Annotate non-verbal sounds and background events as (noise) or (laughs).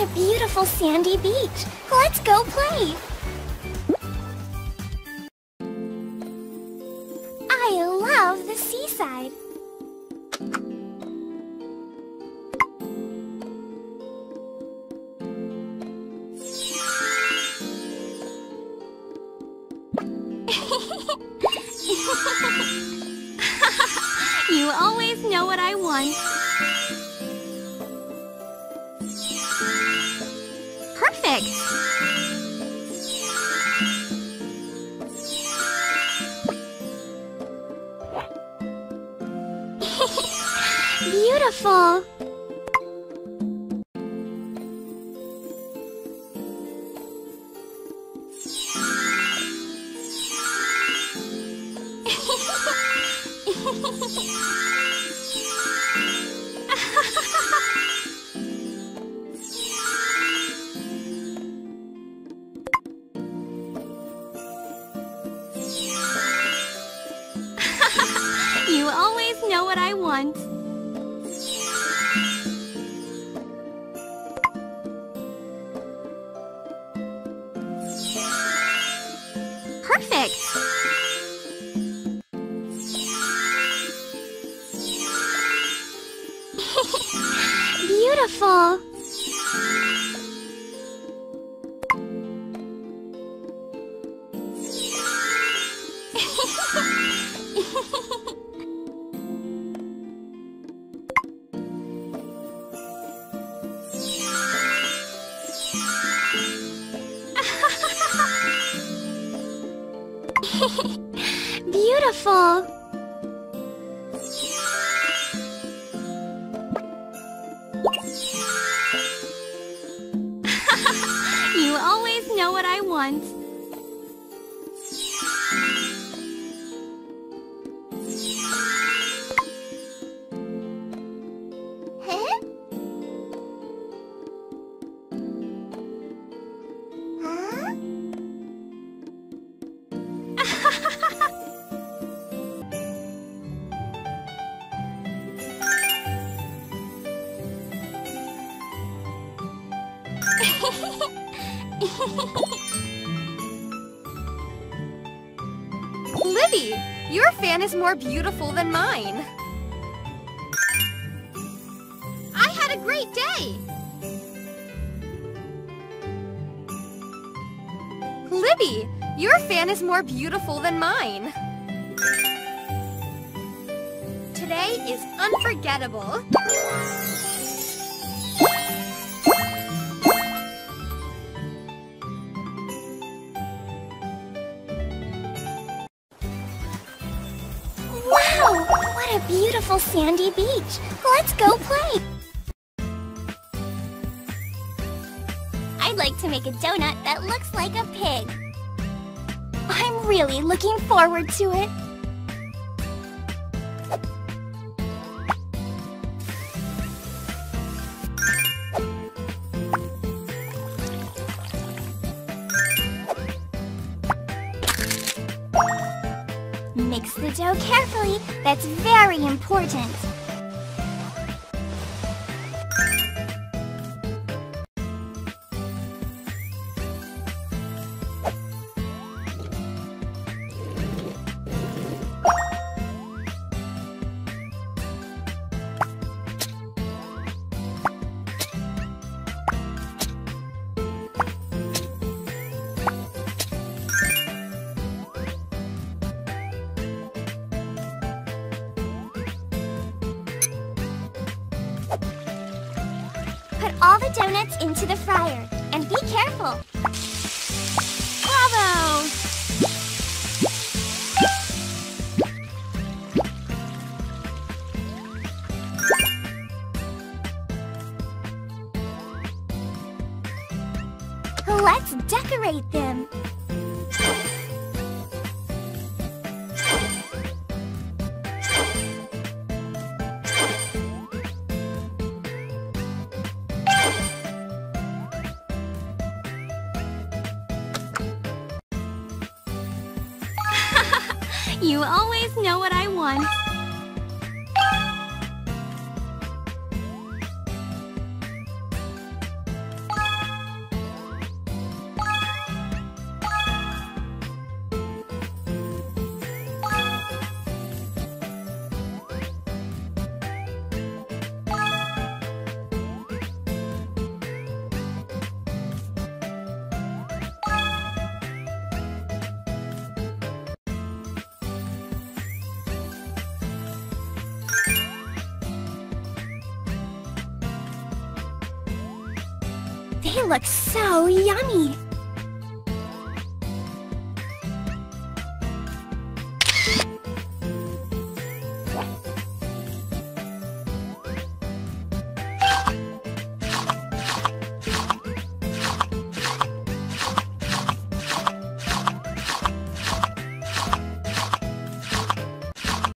A beautiful sandy beach. Let's go play. I love the seaside. (laughs) You always know what I want. Beautiful. (laughs) You always know what I want. (laughs) Beautiful. (laughs) Beautiful. (laughs) You always know what I want. (laughs) Libby, your fan is more beautiful than mine. I had a great day. Libby, your fan is more beautiful than mine. Today is unforgettable. Beautiful sandy beach. Let's go play. I'd like to make a donut that looks like a pig. I'm really looking forward to it. The dough carefully. That's very important. Put all the donuts into the fryer and be careful. Bravo! Let's decorate them. You always know what I want. They look so yummy.